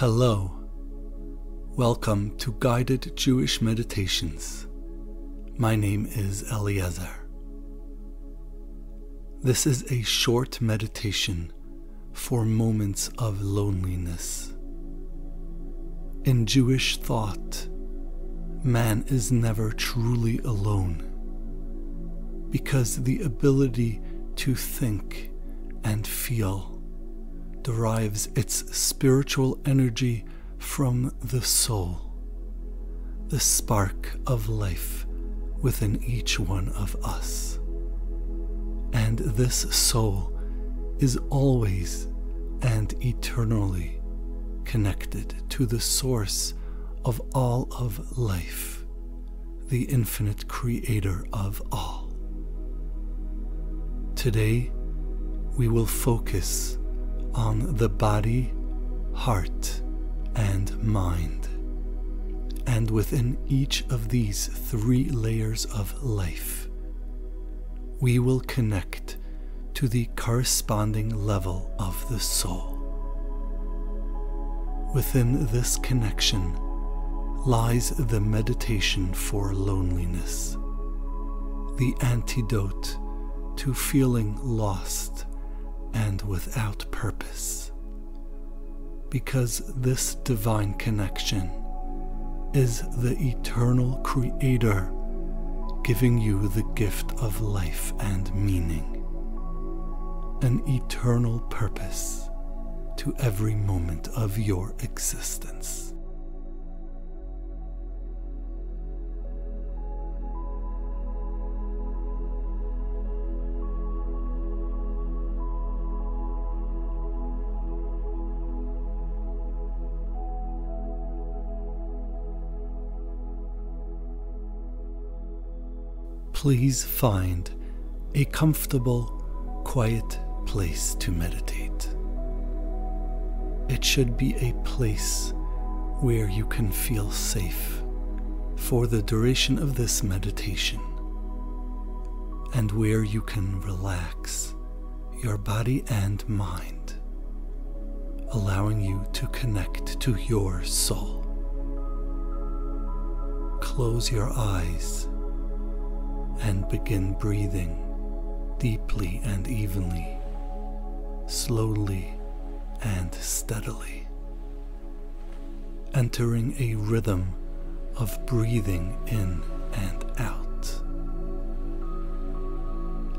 Hello. Welcome to Guided Jewish Meditations. My name is Eliezer. This is a short meditation for moments of loneliness. In Jewish thought, man is never truly alone because the ability to think and feel derives its spiritual energy from the soul, the spark of life within each one of us. And this soul is always and eternally connected to the source of all of life, the infinite creator of all. Today, we will focus on the body, heart, and mind. And within each of these three layers of life, we will connect to the corresponding level of the soul. Within this connection lies the meditation for loneliness, the antidote to feeling lost and without purpose. Because this divine connection is the eternal Creator giving you the gift of life and meaning, an eternal purpose to every moment of your existence. Please find a comfortable, quiet place to meditate. It should be a place where you can feel safe for the duration of this meditation and where you can relax your body and mind, allowing you to connect to your soul. Close your eyes and begin breathing deeply and evenly, slowly and steadily, entering a rhythm of breathing in and out.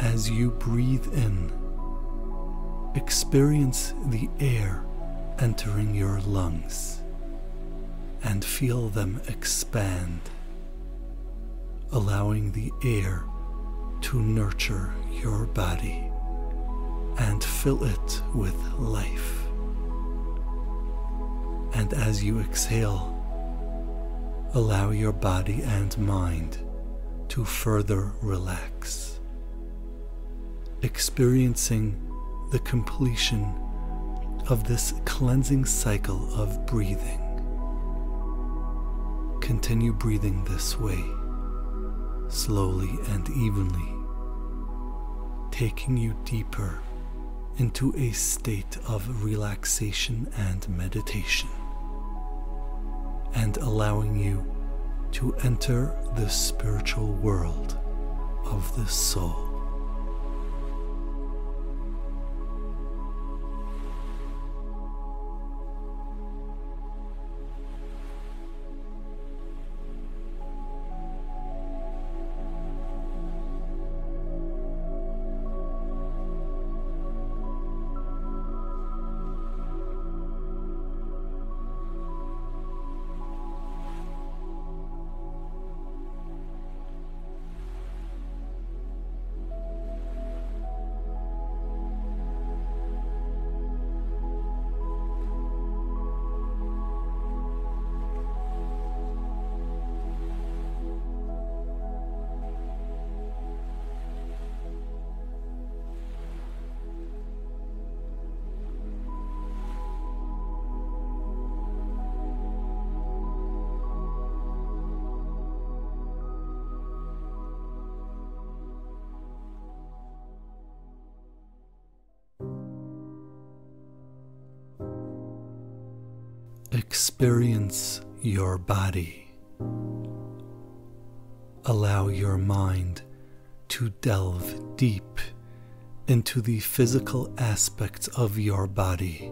As you breathe in, experience the air entering your lungs and feel them expand allowing the air to nurture your body and fill it with life. And as you exhale, allow your body and mind to further relax, experiencing the completion of this cleansing cycle of breathing. Continue breathing this way slowly and evenly, taking you deeper into a state of relaxation and meditation, and allowing you to enter the spiritual world of the soul. Experience your body. Allow your mind to delve deep into the physical aspects of your body,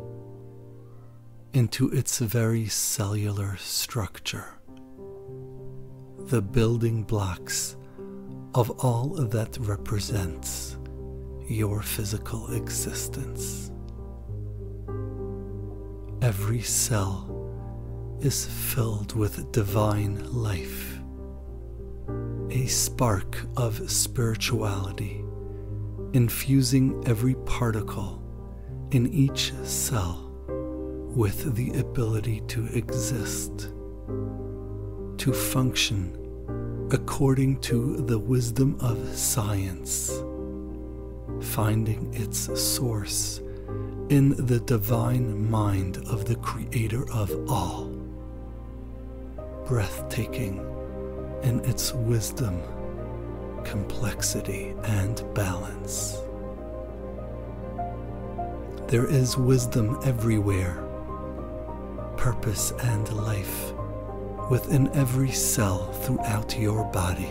into its very cellular structure, the building blocks of all that represents your physical existence. Every cell is filled with divine life, a spark of spirituality infusing every particle in each cell with the ability to exist, to function according to the wisdom of science, finding its source in the divine mind of the Creator of all, breathtaking in its wisdom complexity, and balance. There is wisdom everywhere, purpose and life within every cell throughout your body,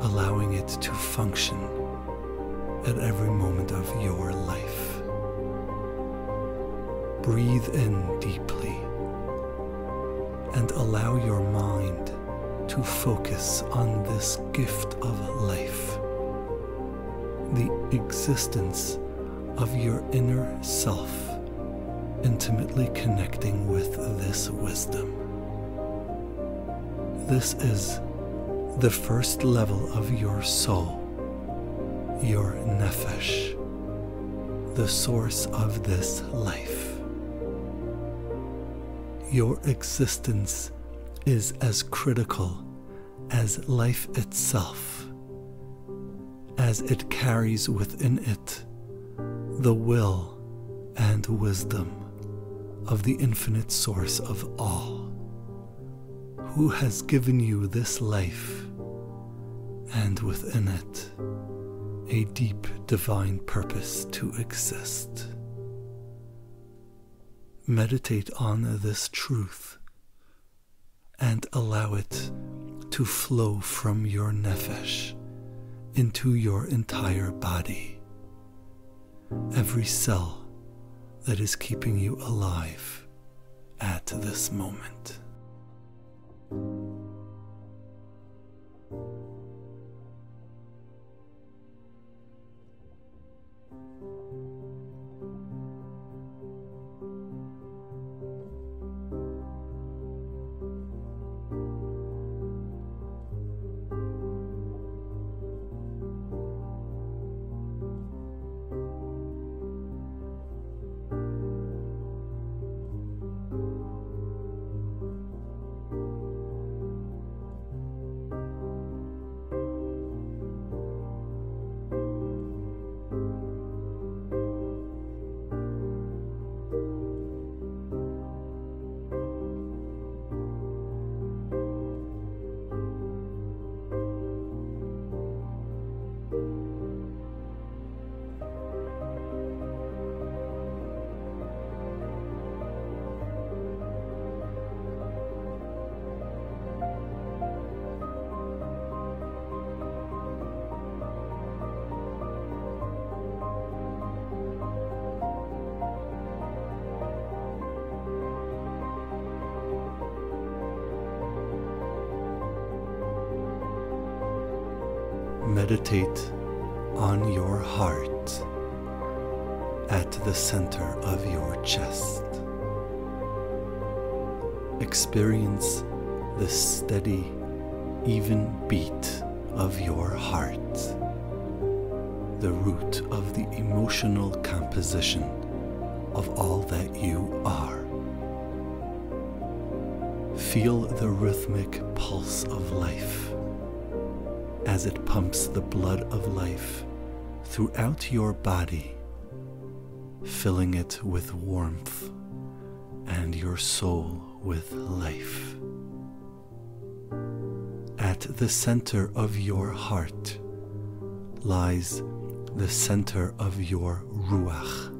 allowing it to function at every moment of your life. Breathe in deeply and allow your mind to focus on this gift of life, the existence of your inner self, intimately connecting with this wisdom. This is the first level of your soul, your nefesh, the source of this life. Your existence is as critical as life itself, as it carries within it the will and wisdom of the infinite source of all, who has given you this life and within it a deep divine purpose to exist. Meditate on this truth and allow it to flow from your nefesh into your entire body. Every cell that is keeping you alive at this moment. Meditate on your heart at the center of your chest. Experience the steady, even beat of your heart, the root of the emotional composition of all that you are. Feel the rhythmic pulse of life as it pumps the blood of life throughout your body, filling it with warmth and your soul with life. At the center of your heart lies the center of your Ruach,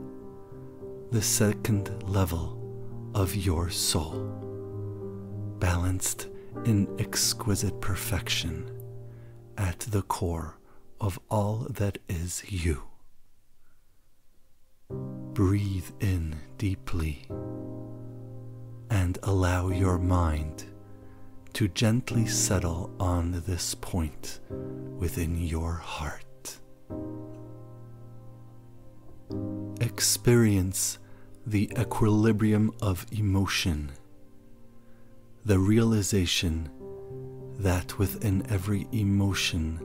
the second level of your soul, balanced in exquisite perfection at the core of all that is you. Breathe in deeply and allow your mind to gently settle on this point within your heart. Experience the equilibrium of emotion, the realization that within every emotion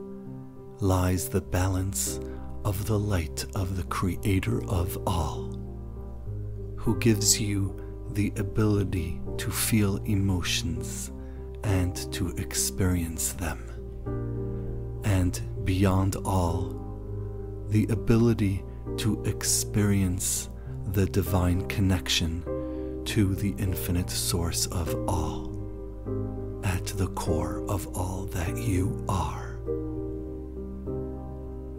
lies the balance of the light of the Creator of all, who gives you the ability to feel emotions and to experience them. And beyond all, the ability to experience the divine connection to the infinite source of all, the core of all that you are.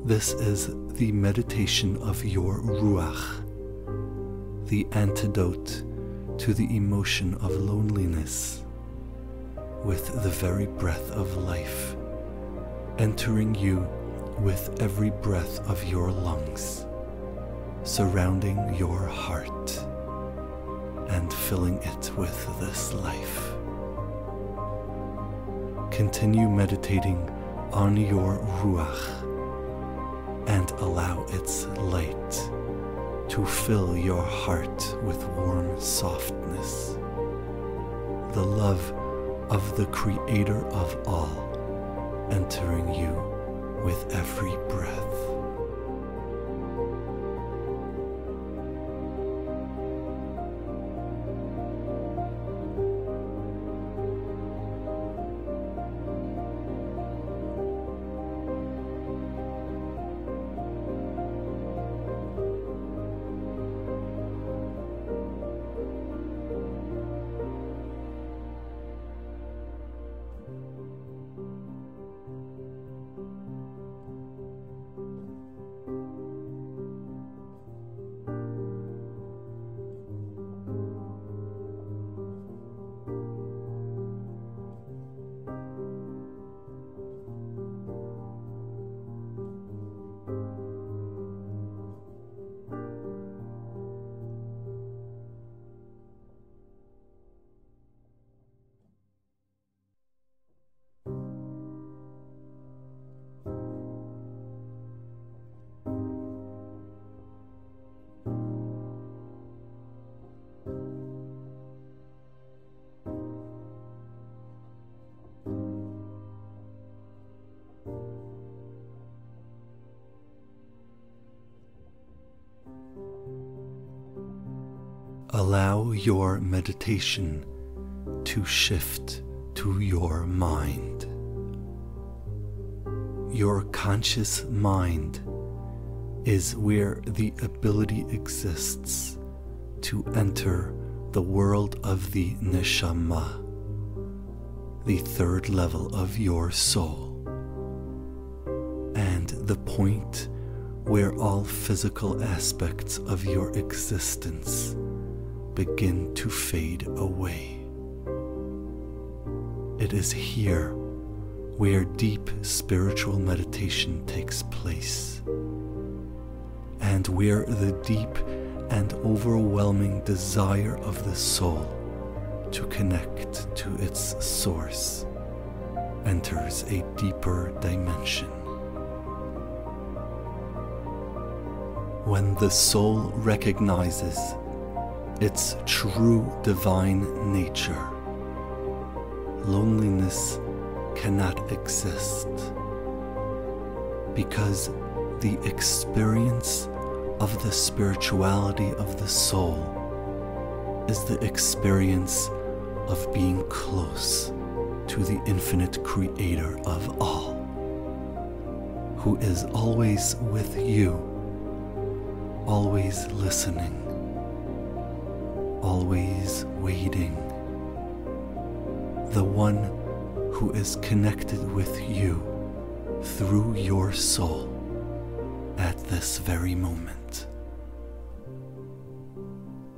This is the meditation of your Ruach, the antidote to the emotion of loneliness, with the very breath of life entering you with every breath of your lungs surrounding your heart and filling it with this life. Continue meditating on your Ruach and allow its light to fill your heart with warm softness. The love of the Creator of all entering you with every breath. Allow your meditation to shift to your mind. Your conscious mind is where the ability exists to enter the world of the neshama, the third level of your soul, and the point where all physical aspects of your existence begin to fade away. It is here where deep spiritual meditation takes place, and where the deep and overwhelming desire of the soul to connect to its source enters a deeper dimension. When the soul recognizes its true divine nature. Loneliness cannot exist because the experience of the spirituality of the soul is the experience of being close to the infinite creator of all, who is always with you, always listening always waiting. The one who is connected with you through your soul at this very moment.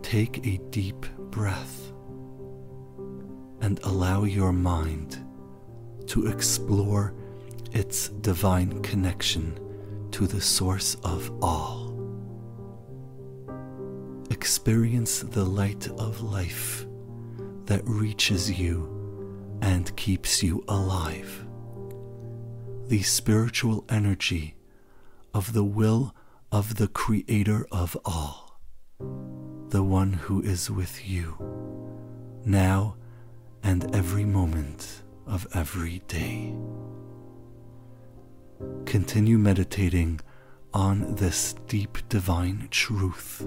Take a deep breath and allow your mind to explore its divine connection to the source of all. Experience the light of life that reaches you and keeps you alive. The spiritual energy of the will of the Creator of all, the one who is with you now and every moment of every day. Continue meditating on this deep divine truth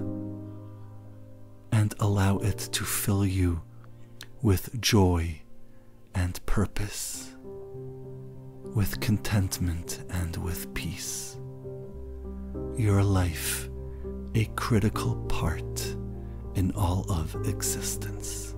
and allow it to fill you with joy and purpose, with contentment and with peace. Your life a critical part in all of existence.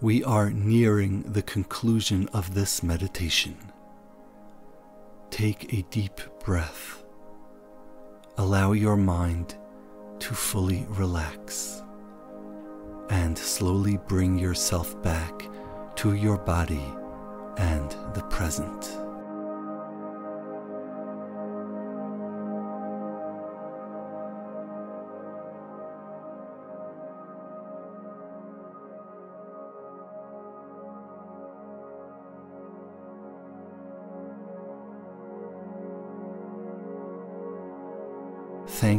We are nearing the conclusion of this meditation. Take a deep breath. Allow your mind to fully relax and slowly bring yourself back to your body and the present.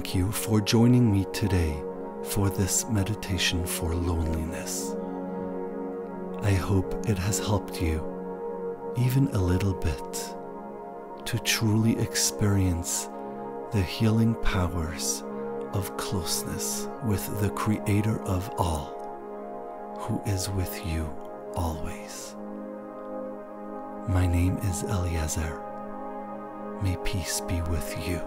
Thank you for joining me today for this meditation for loneliness. I hope it has helped you, even a little bit, to truly experience the healing powers of closeness with the Creator of all, who is with you always. My name is Eliezer. May peace be with you.